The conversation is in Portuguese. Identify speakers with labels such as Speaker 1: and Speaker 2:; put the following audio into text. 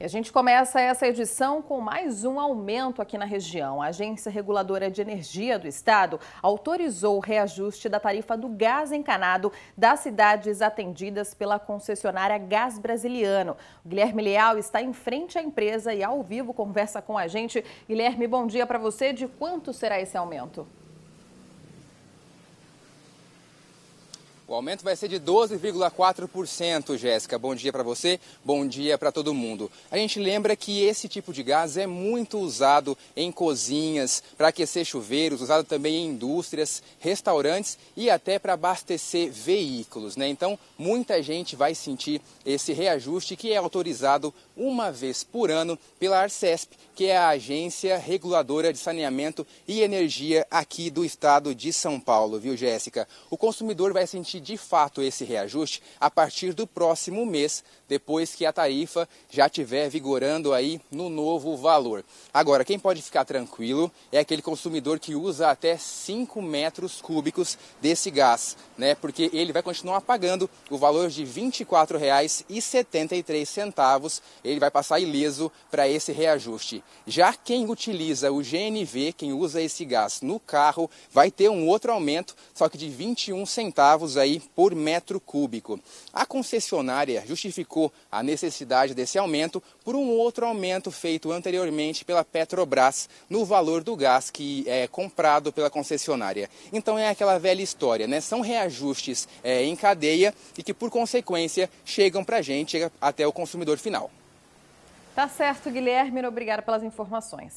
Speaker 1: E a gente começa essa edição com mais um aumento aqui na região. A Agência Reguladora de Energia do Estado autorizou o reajuste da tarifa do gás encanado das cidades atendidas pela concessionária Gás Brasiliano. O Guilherme Leal está em frente à empresa e ao vivo conversa com a gente. Guilherme, bom dia para você. De quanto será esse aumento?
Speaker 2: O aumento vai ser de 12,4%, Jéssica. Bom dia para você, bom dia para todo mundo. A gente lembra que esse tipo de gás é muito usado em cozinhas, para aquecer chuveiros, usado também em indústrias, restaurantes e até para abastecer veículos, né? Então, muita gente vai sentir esse reajuste que é autorizado uma vez por ano pela Arcesp, que é a agência reguladora de saneamento e energia aqui do estado de São Paulo, viu, Jéssica? O consumidor vai sentir de fato esse reajuste a partir do próximo mês, depois que a tarifa já estiver vigorando aí no novo valor. Agora, quem pode ficar tranquilo é aquele consumidor que usa até 5 metros cúbicos desse gás, né? Porque ele vai continuar pagando o valor de R$ 24,73. Ele vai passar ileso para esse reajuste. Já quem utiliza o GNV, quem usa esse gás no carro, vai ter um outro aumento, só que de 21 centavos aí aí por metro cúbico. A concessionária justificou a necessidade desse aumento por um outro aumento feito anteriormente pela Petrobras no valor do gás que é comprado pela concessionária. Então é aquela velha história, né? São reajustes é, em cadeia e que, por consequência, chegam para a gente, até o consumidor final.
Speaker 1: Tá certo, Guilherme. Obrigada pelas informações.